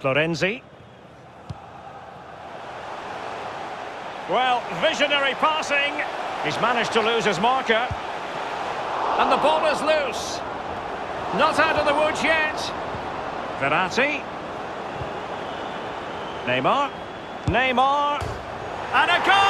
Florenzi. Well, visionary passing. He's managed to lose his marker. And the ball is loose. Not out of the woods yet. Verratti. Neymar. Neymar. And a goal!